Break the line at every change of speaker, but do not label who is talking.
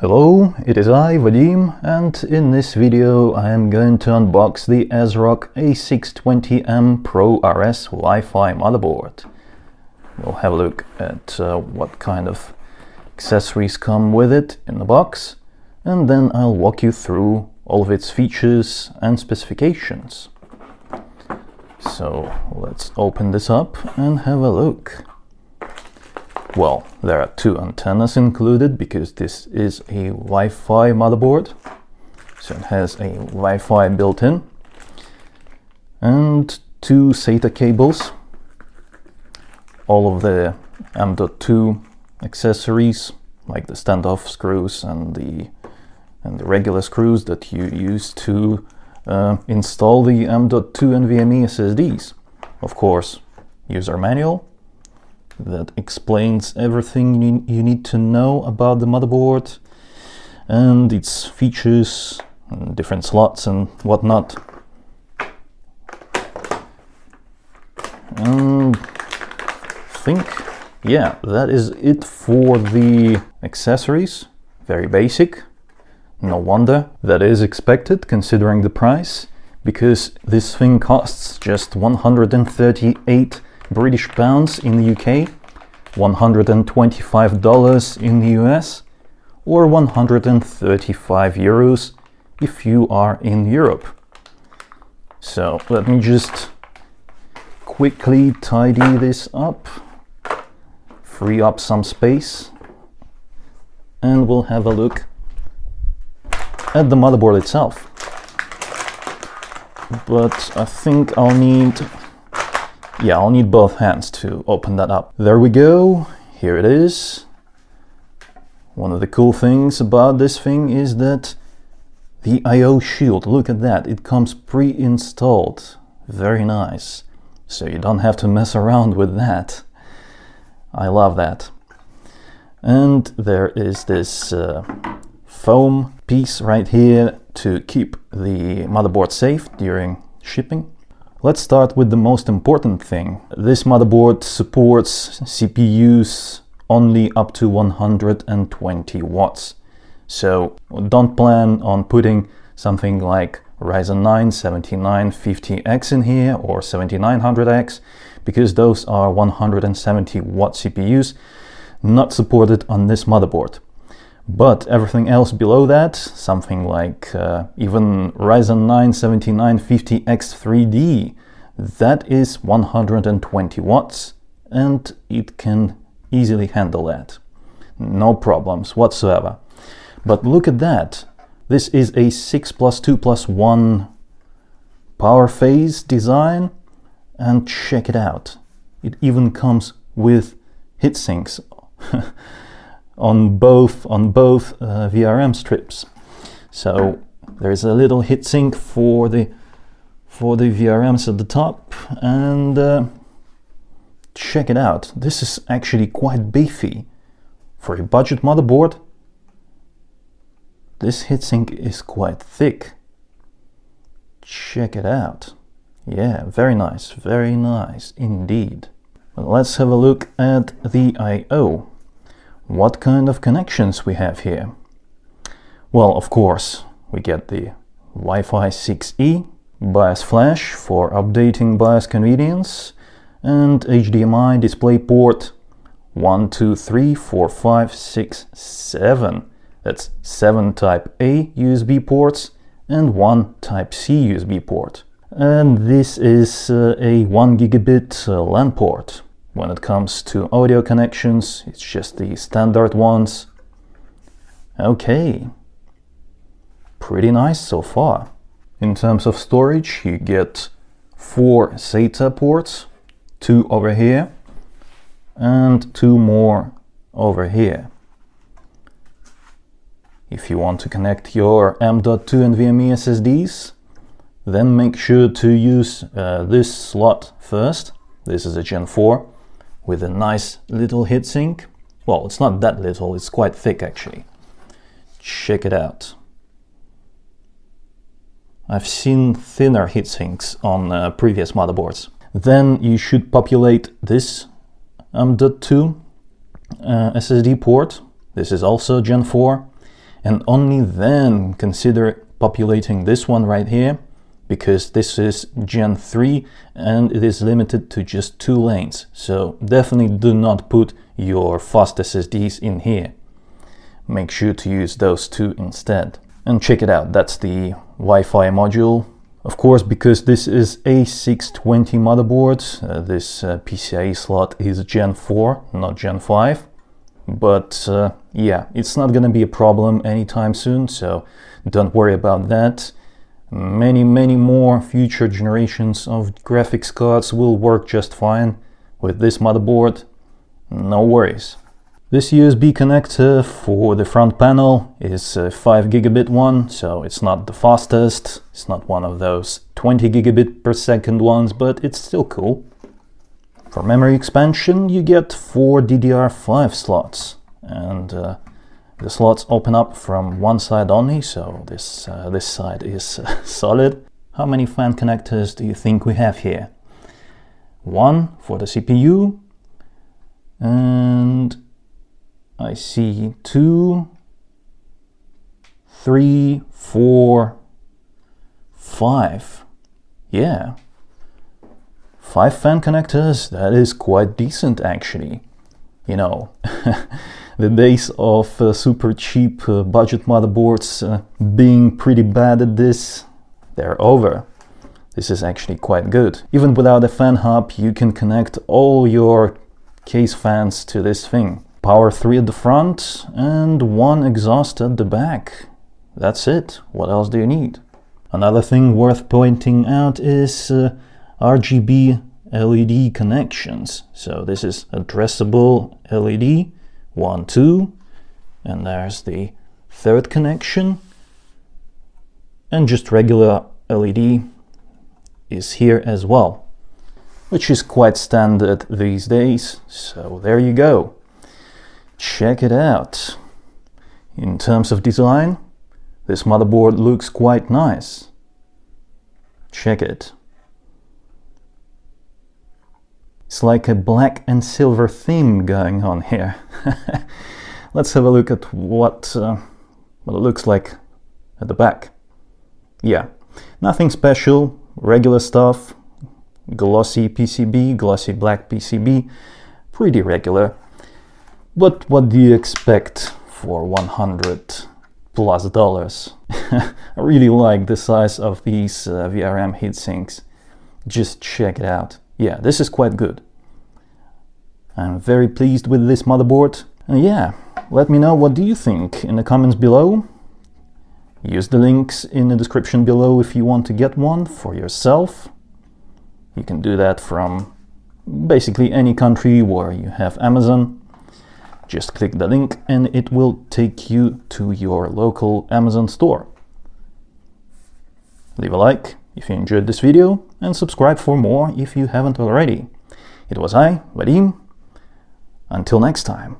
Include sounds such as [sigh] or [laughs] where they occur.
Hello, it is I, Vadim, and in this video I am going to unbox the ASRock A620M Pro RS Wi-Fi motherboard. We'll have a look at uh, what kind of accessories come with it in the box, and then I'll walk you through all of its features and specifications. So let's open this up and have a look. Well, there are two antennas included because this is a Wi-Fi motherboard. So it has a Wi-Fi built in. And two SATA cables. All of the M.2 accessories like the standoff screws and the and the regular screws that you use to uh, install the M.2 NVMe SSDs. Of course, user manual that explains everything you, need to know about the motherboard and its features, and different slots and whatnot. And I think, yeah, that is it for the accessories. Very basic. No wonder that is expected considering the price, because this thing costs just 138 British pounds in the UK, $125 in the US, or 135 euros if you are in Europe. So let me just quickly tidy this up, free up some space, and we'll have a look at the motherboard itself. But I think I'll need yeah, I'll need both hands to open that up. There we go. Here it is. One of the cool things about this thing is that the I.O. shield, look at that, it comes pre-installed. Very nice. So you don't have to mess around with that. I love that. And there is this uh, foam piece right here to keep the motherboard safe during shipping. Let's start with the most important thing. This motherboard supports CPUs only up to 120 watts. So don't plan on putting something like Ryzen 9 7950X in here or 7900X because those are 170 watt CPUs not supported on this motherboard. But everything else below that, something like uh, even Ryzen 9 7950X3D, that is 120 watts and it can easily handle that. No problems whatsoever. But look at that. This is a 6 plus 2 plus 1 power phase design and check it out. It even comes with heatsinks [laughs] on both on both uh, VRM strips. So there's a little heatsink for the for the VRMs at the top and uh, check it out. This is actually quite beefy for a budget motherboard. This heatsink is quite thick. Check it out. Yeah, very nice, very nice indeed. let's have a look at the I.O what kind of connections we have here. Well, of course, we get the Wi-Fi 6E, BIOS flash for updating BIOS convenience, and HDMI display port 1, 2, 3, 4, 5, 6, 7. That's 7 Type A USB ports and 1 Type C USB port. And this is uh, a 1 gigabit uh, LAN port. When it comes to audio connections, it's just the standard ones. Okay, pretty nice so far. In terms of storage, you get four SATA ports, two over here, and two more over here. If you want to connect your M.2 and NVMe SSDs, then make sure to use uh, this slot first. This is a Gen 4 with a nice little heatsink. Well, it's not that little, it's quite thick actually. Check it out. I've seen thinner heatsinks on uh, previous motherboards. Then you should populate this M.2 uh, SSD port. This is also Gen 4. and only then consider populating this one right here because this is Gen 3 and it is limited to just two lanes. So definitely do not put your fast SSDs in here. Make sure to use those two instead. And check it out, that's the Wi-Fi module. Of course, because this is a 620 motherboard, uh, this uh, PCIe slot is Gen 4, not Gen 5. But uh, yeah, it's not gonna be a problem anytime soon, so don't worry about that. Many, many more future generations of graphics cards will work just fine with this motherboard. No worries. This USB connector for the front panel is a 5 gigabit one, so it's not the fastest. It's not one of those 20 gigabit per second ones, but it's still cool. For memory expansion, you get four DDR5 slots, and uh, the slots open up from one side only, so this, uh, this side is uh, [laughs] solid. How many fan connectors do you think we have here? One for the CPU, and I see two, three, four, five. Yeah, five fan connectors, that is quite decent actually. You know, [laughs] the days of uh, super cheap uh, budget motherboards uh, being pretty bad at this, they're over. This is actually quite good. Even without a fan hub, you can connect all your case fans to this thing. Power 3 at the front and one exhaust at the back. That's it. What else do you need? Another thing worth pointing out is uh, RGB LED connections. So this is addressable LED one, two, and there's the third connection. And just regular LED is here as well, which is quite standard these days. So there you go. Check it out. In terms of design, this motherboard looks quite nice. Check it. It's like a black and silver theme going on here. [laughs] Let's have a look at what, uh, what it looks like at the back. Yeah, nothing special, regular stuff, glossy PCB, glossy black PCB, pretty regular. But what do you expect for 100 plus dollars? [laughs] I really like the size of these uh, VRM heatsinks. Just check it out yeah, this is quite good. I'm very pleased with this motherboard. And yeah, let me know what do you think in the comments below. Use the links in the description below if you want to get one for yourself. You can do that from basically any country where you have Amazon. Just click the link and it will take you to your local Amazon store. Leave a like if you enjoyed this video and subscribe for more if you haven't already. It was I, Vadim. Until next time.